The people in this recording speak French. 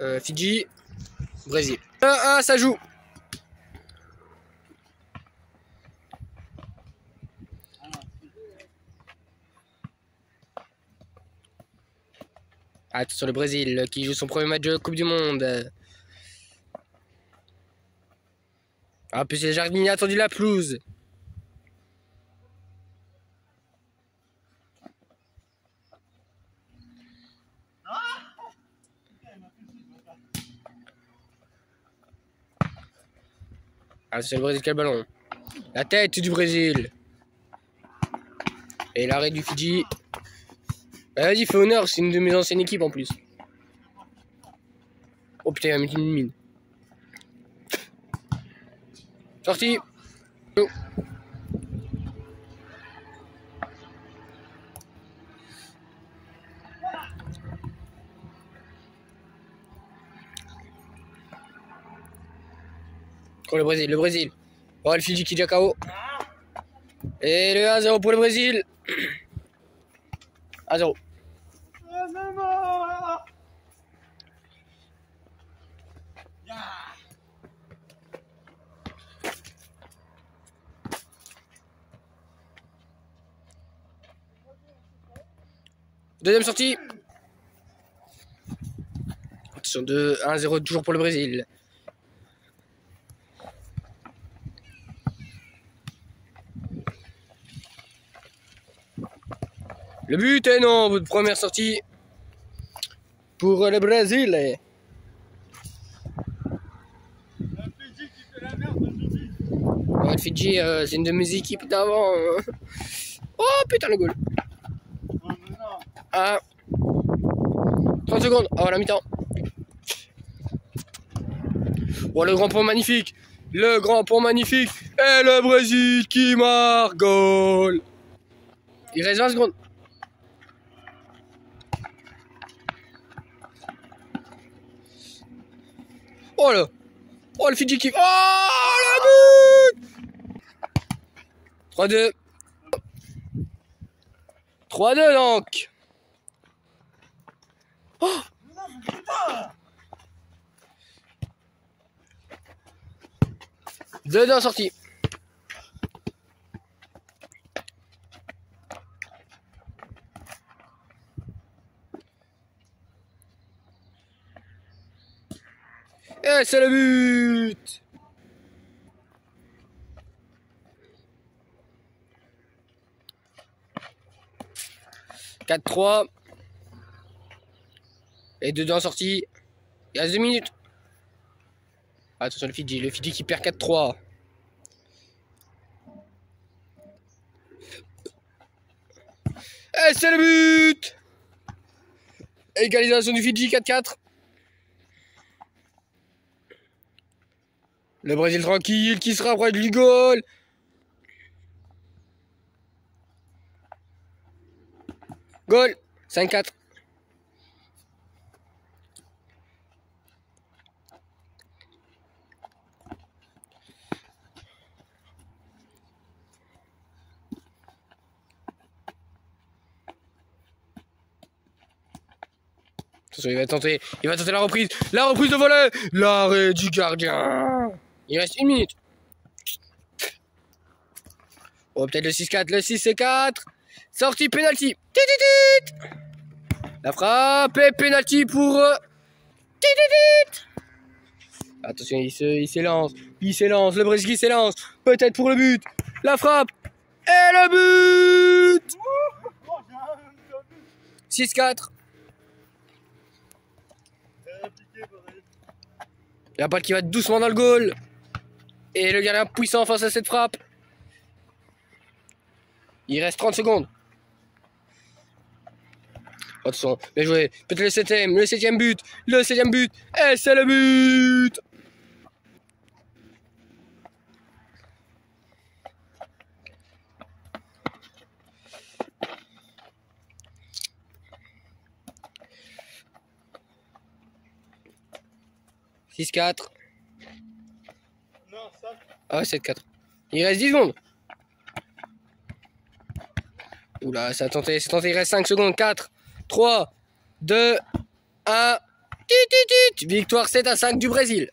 Euh, Fidji, Brésil. 1-1, ça joue. Attention le Brésil qui joue son premier match de Coupe du Monde. Ah, puis c'est Jardinier a attendu la pelouse. Ah, c'est le Brésil qui a le ballon. La tête du Brésil. Et l'arrêt du Fidji. Vas-y, fais honneur, c'est une de mes anciennes équipes en plus. Oh putain, il va mettre une mine. Sorti. Oh. Oh le Brésil, le Brésil. Oh le Fidji qui est KO. Et le 1-0 pour le Brésil. 1-0. Deuxième sortie. Attention, 2, 1-0 toujours pour le Brésil. Le but est non, première sortie pour le Brésil. Ouais, le Fidji, euh, c'est une de mes équipes d'avant. hein. Oh putain le goal. Ah. 30 secondes. Oh la mi-temps. Oh le grand pont magnifique. Le grand pont magnifique. Et le Brésil qui marque goal. Il reste 20 secondes. Oh là. Oh le Fidji qui... Oh le but. 3-2 3-2 donc. Oh. 2-2 en Et c'est le but Quatre 3 Et dedans sortie. Il reste 2 minutes. Attention le Fidji, le Fidji qui perd 4-3. Et c'est le but Égalisation du Fidji 4-4. Le Brésil tranquille qui se rapproche du goal. Goal 5-4. Attention, il va tenter, il va tenter la reprise, la reprise de volet, l'arrêt du gardien. Il reste une minute. Oh, peut-être le 6-4, le 6-4. Sortie penalty. La frappe et penalty pour. euh. Attention, il s'élance, il s'élance, le Brésil s'élance, peut-être pour le but. La frappe et le but. 6-4. La balle qui va doucement dans le goal. Et le gardien puissant face à cette frappe. Il reste 30 secondes. Attention, bien joué. Peut-être le septième, le septième but, le septième but, et c'est le but Six 4 Non, ça. Ah ouais, 7-4. Il reste 10 secondes. Oula, ça a tenté, c'est tenté, il reste 5 secondes. 4, 3, 2, 1. Tit, tit, tit. Victoire 7 à 5 du Brésil.